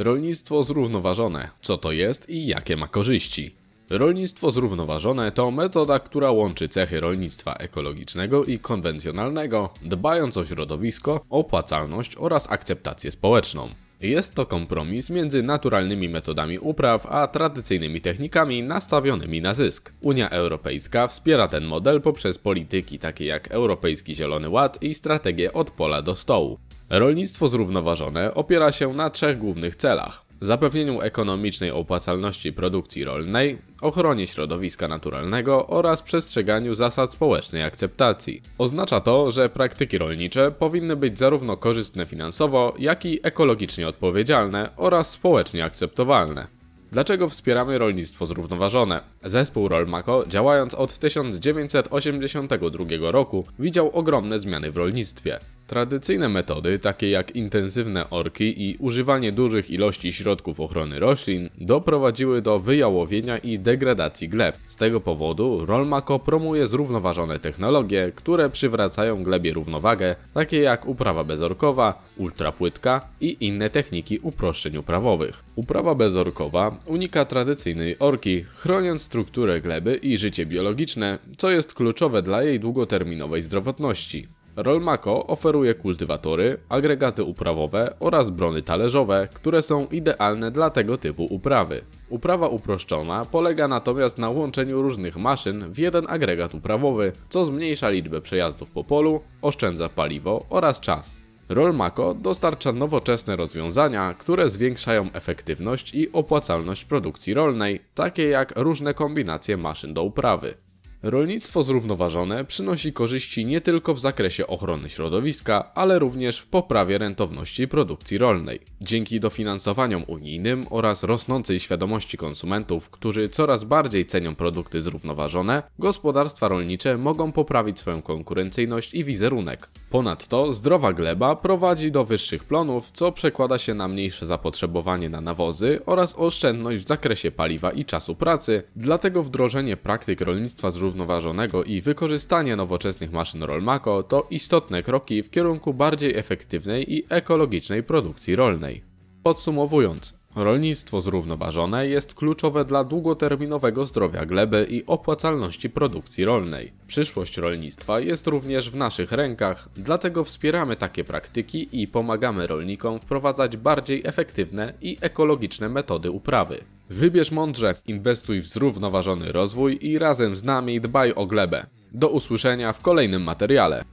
Rolnictwo zrównoważone. Co to jest i jakie ma korzyści? Rolnictwo zrównoważone to metoda, która łączy cechy rolnictwa ekologicznego i konwencjonalnego, dbając o środowisko, opłacalność oraz akceptację społeczną. Jest to kompromis między naturalnymi metodami upraw a tradycyjnymi technikami nastawionymi na zysk. Unia Europejska wspiera ten model poprzez polityki takie jak Europejski Zielony Ład i strategię od pola do stołu. Rolnictwo zrównoważone opiera się na trzech głównych celach: zapewnieniu ekonomicznej opłacalności produkcji rolnej, ochronie środowiska naturalnego oraz przestrzeganiu zasad społecznej akceptacji. Oznacza to, że praktyki rolnicze powinny być zarówno korzystne finansowo, jak i ekologicznie odpowiedzialne oraz społecznie akceptowalne. Dlaczego wspieramy rolnictwo zrównoważone? Zespół Rolmako, działając od 1982 roku, widział ogromne zmiany w rolnictwie. Tradycyjne metody, takie jak intensywne orki i używanie dużych ilości środków ochrony roślin, doprowadziły do wyjałowienia i degradacji gleb. Z tego powodu Rolmako promuje zrównoważone technologie, które przywracają glebie równowagę, takie jak uprawa bezorkowa, ultrapłytka i inne techniki uproszczeń uprawowych. Uprawa bezorkowa unika tradycyjnej orki, chroniąc strukturę gleby i życie biologiczne, co jest kluczowe dla jej długoterminowej zdrowotności. Rolmako oferuje kultywatory, agregaty uprawowe oraz brony talerzowe, które są idealne dla tego typu uprawy. Uprawa uproszczona polega natomiast na łączeniu różnych maszyn w jeden agregat uprawowy, co zmniejsza liczbę przejazdów po polu, oszczędza paliwo oraz czas. Rolmako dostarcza nowoczesne rozwiązania, które zwiększają efektywność i opłacalność produkcji rolnej, takie jak różne kombinacje maszyn do uprawy. Rolnictwo zrównoważone przynosi korzyści nie tylko w zakresie ochrony środowiska, ale również w poprawie rentowności produkcji rolnej. Dzięki dofinansowaniom unijnym oraz rosnącej świadomości konsumentów, którzy coraz bardziej cenią produkty zrównoważone, gospodarstwa rolnicze mogą poprawić swoją konkurencyjność i wizerunek. Ponadto zdrowa gleba prowadzi do wyższych plonów, co przekłada się na mniejsze zapotrzebowanie na nawozy oraz oszczędność w zakresie paliwa i czasu pracy, dlatego wdrożenie praktyk rolnictwa zrównoważonego i wykorzystanie nowoczesnych maszyn Rolmako to istotne kroki w kierunku bardziej efektywnej i ekologicznej produkcji rolnej. Podsumowując, Rolnictwo zrównoważone jest kluczowe dla długoterminowego zdrowia gleby i opłacalności produkcji rolnej. Przyszłość rolnictwa jest również w naszych rękach, dlatego wspieramy takie praktyki i pomagamy rolnikom wprowadzać bardziej efektywne i ekologiczne metody uprawy. Wybierz mądrze, inwestuj w zrównoważony rozwój i razem z nami dbaj o glebę. Do usłyszenia w kolejnym materiale.